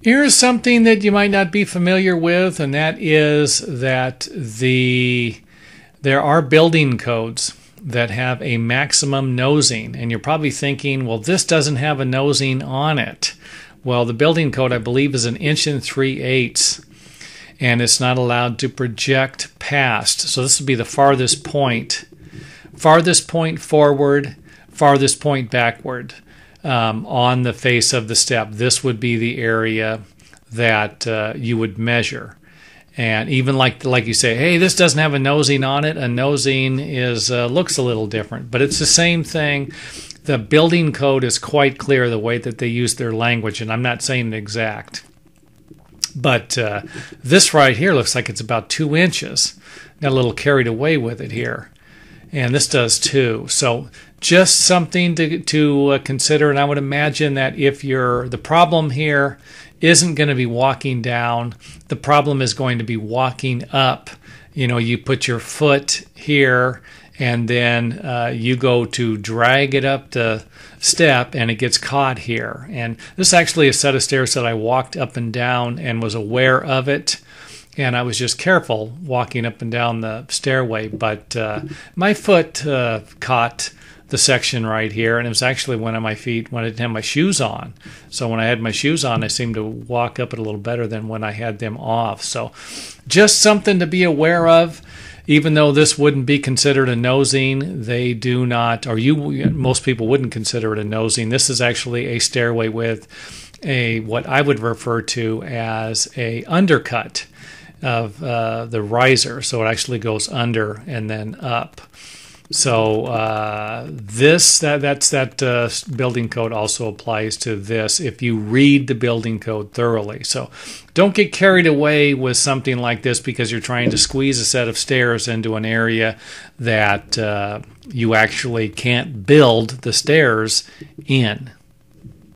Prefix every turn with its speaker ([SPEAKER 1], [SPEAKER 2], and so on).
[SPEAKER 1] Here's something that you might not be familiar with, and that is that the there are building codes that have a maximum nosing, and you're probably thinking, well, this doesn't have a nosing on it. Well, the building code, I believe, is an inch and three eighths, and it's not allowed to project past. So this would be the farthest point, farthest point forward, farthest point backward um, on the face of the step. This would be the area that uh, you would measure. And even like like you say, hey, this doesn't have a nosing on it. A nosing is uh, looks a little different, but it's the same thing. The building code is quite clear the way that they use their language, and I'm not saying exact. But uh, this right here looks like it's about two inches. Got a little carried away with it here, and this does too. So just something to to uh, consider. And I would imagine that if you're the problem here isn't going to be walking down, the problem is going to be walking up. You know, you put your foot here and then uh, you go to drag it up the step and it gets caught here. And this is actually a set of stairs that I walked up and down and was aware of it. And I was just careful walking up and down the stairway, but uh, my foot uh, caught the section right here, and it was actually one of my feet when I didn't have my shoes on. So when I had my shoes on, I seemed to walk up it a little better than when I had them off. So just something to be aware of. Even though this wouldn't be considered a nosing, they do not, or you, most people wouldn't consider it a nosing. This is actually a stairway with a what I would refer to as a undercut of uh, the riser. So it actually goes under and then up. So uh, this that that's that uh, building code also applies to this if you read the building code thoroughly. So don't get carried away with something like this because you're trying to squeeze a set of stairs into an area that uh, you actually can't build the stairs in.